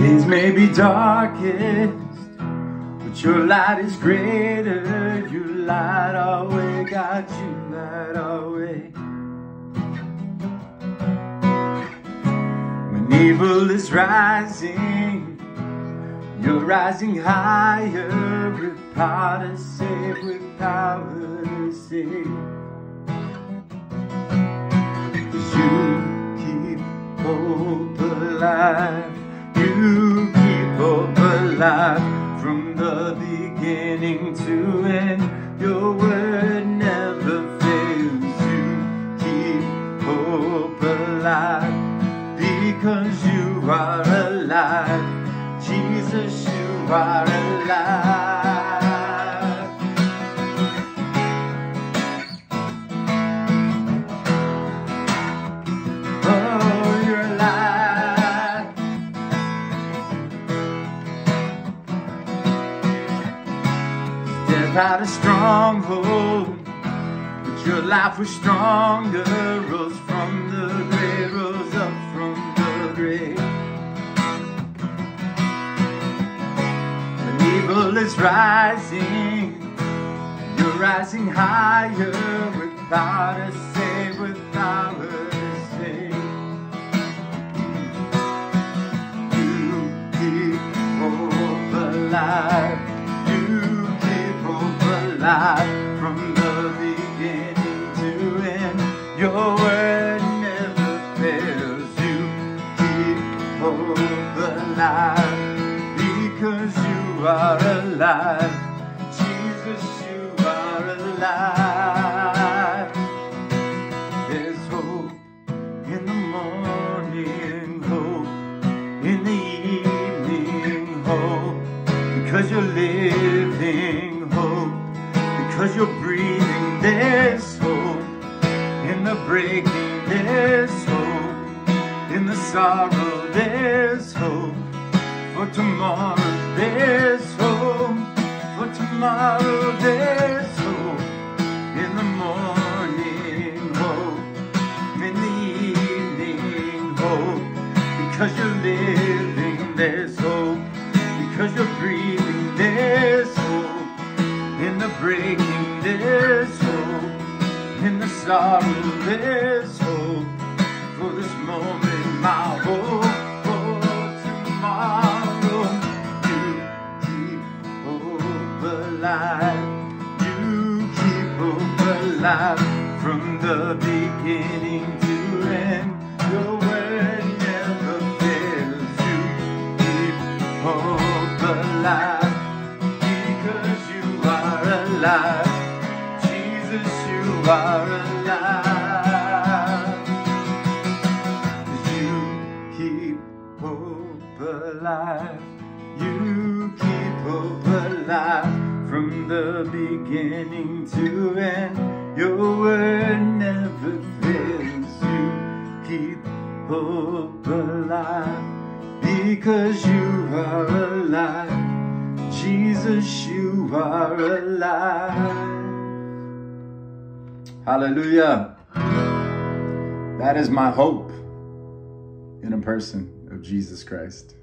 Days may be darkest, but your light is greater. You light way, God, you light way. When evil is rising, you're rising higher with power to save, with power to save. Cause you keep hope alive. Alive from the beginning to end. Your word never fails. You keep hope alive because you are alive. Jesus, you are alive. Had a stronghold, but your life was stronger. Rose from the grave, rose up from the grave. When evil is rising, you're rising higher without a save, with power to save. You keep hope alive. From the beginning to end. Your word never fails. You keep hope alive because you are alive. Jesus, you are alive. There's hope in the morning, hope in the evening, hope because you're living, because you're breathing. There's hope. In the breaking, there's hope. In the sorrow, there's hope. For tomorrow, there's hope. For tomorrow, there's hope. In the morning, hope. In the evening, hope. Because you're living, there's hope. Because you're breathing, in the sorrow, there's hope for this moment, my hope for tomorrow. You keep hope alive. You keep hope alive from the beginning to end. Your word never fails. You keep hope alive because you are alive. Alive. You keep hope alive. You keep hope alive from the beginning to end. Your word never fails. You keep hope alive because you are alive. Jesus, you are alive. Hallelujah. That is my hope in a person of Jesus Christ.